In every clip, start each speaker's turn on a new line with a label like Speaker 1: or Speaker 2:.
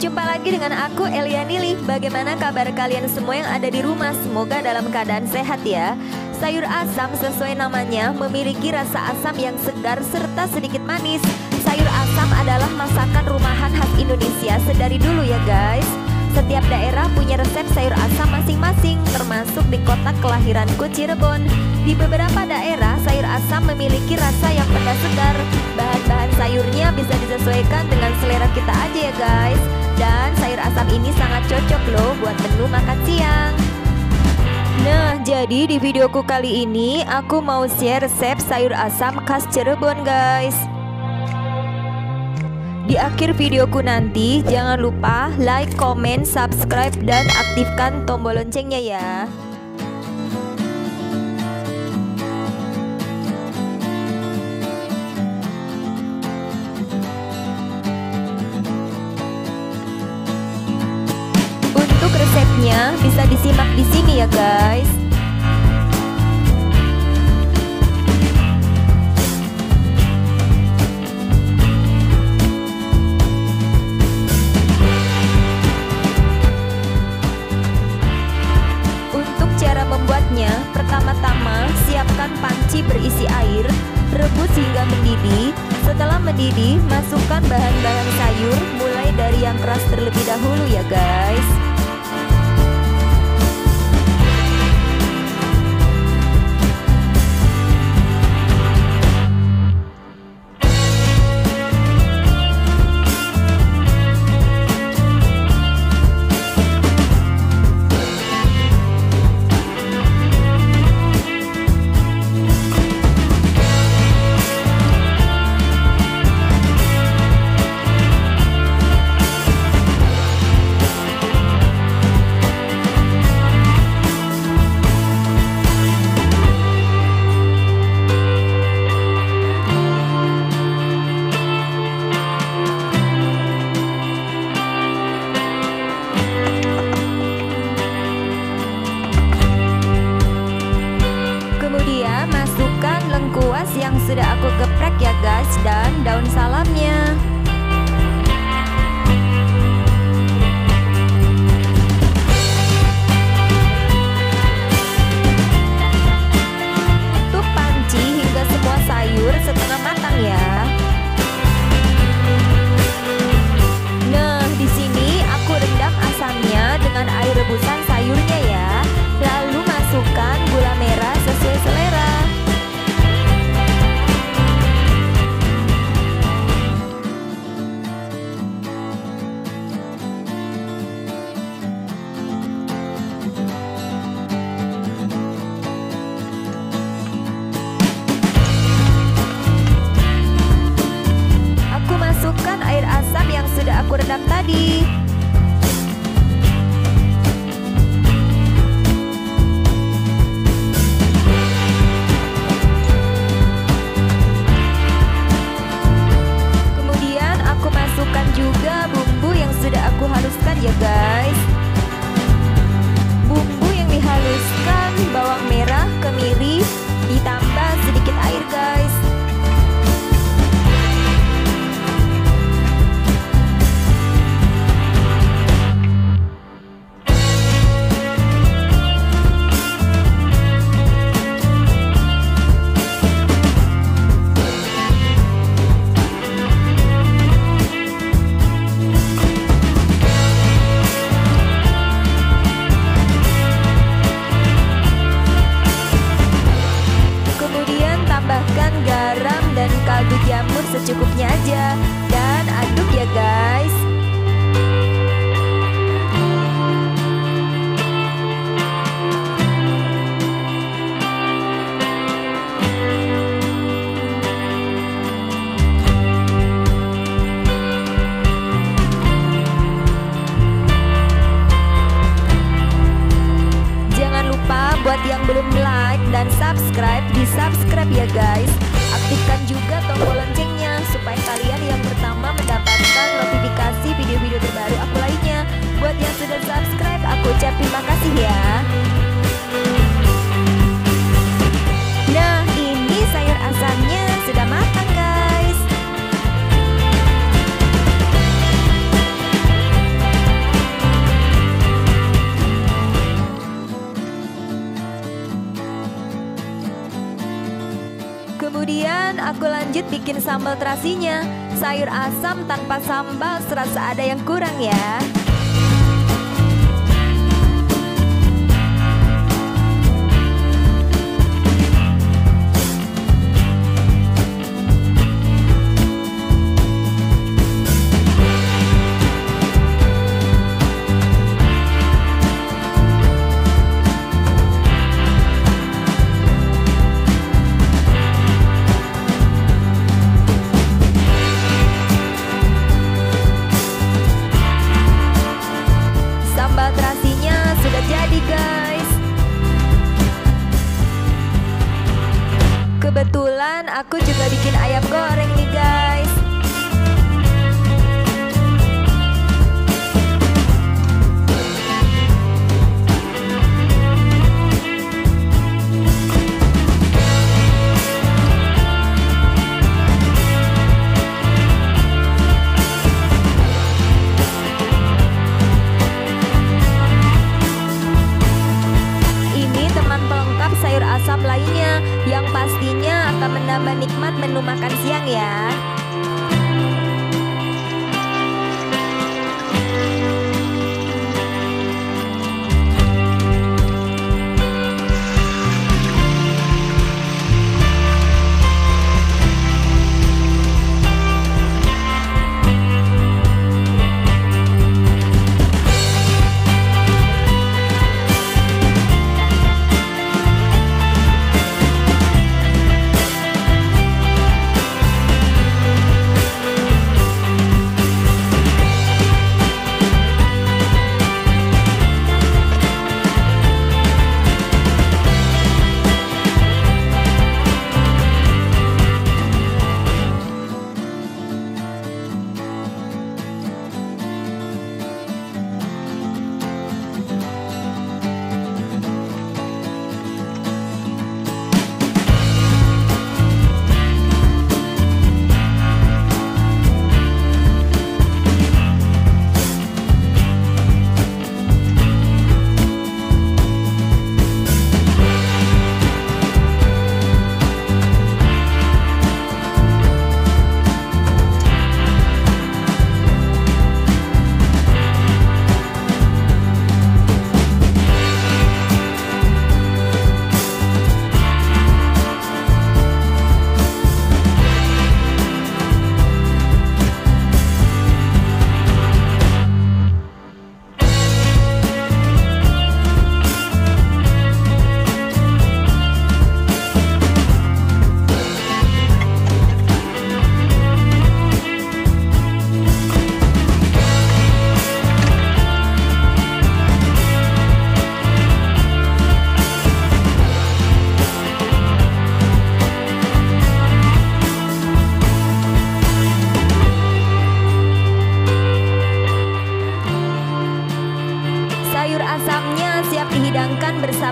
Speaker 1: Jumpa lagi dengan aku Elia Nili. Bagaimana kabar kalian semua yang ada di rumah? Semoga dalam keadaan sehat ya. Sayur asam sesuai namanya memiliki rasa asam yang segar serta sedikit manis. Sayur asam adalah masakan rumahan khas Indonesia sedari dulu ya guys. Setiap daerah punya resep sayur asam masing-masing, termasuk di kota kelahiranku Cirebon. Di beberapa daerah, sayur asam memiliki rasa yang pedas segar. Bahan-bahan sayurnya bisa disesuaikan dengan selera kita aja ya guys. Dan sayur asam ini sangat cocok loh buat menu makan siang. Nah, jadi di videoku kali ini aku mau share resep sayur asam khas Cirebon, guys. Di akhir videoku nanti jangan lupa like, comment, subscribe dan aktifkan tombol loncengnya ya. Bisa disimak di sini ya guys. Untuk cara membuatnya, pertama-tama siapkan panci berisi air, rebus hingga mendidih. Setelah mendidih, masukkan bahan-bahan sayur mulai dari yang keras terlebih dahulu ya guys. Subscribe di subscribe ya guys. Aktifkan juga tombol loncengnya supaya kalian yang pertama mendapatkan notifikasi video-video terbaru aku lainnya. Buat yang sudah subscribe aku ucap terima kasih ya Aku lanjut bikin sambal terasinya. Sayur asam tanpa sambal serasa ada yang kurang ya. Kebetulan aku juga bikin ayam goreng nih guys nikmat menu makan siang ya.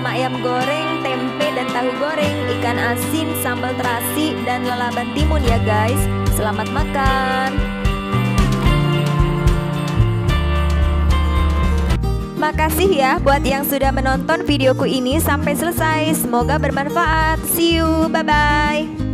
Speaker 1: Bersama ayam goreng, tempe dan tahu goreng, ikan asin, sambal terasi, dan lalaban timun ya guys. Selamat makan! Makasih ya buat yang sudah menonton videoku ini sampai selesai. Semoga bermanfaat. See you, bye-bye.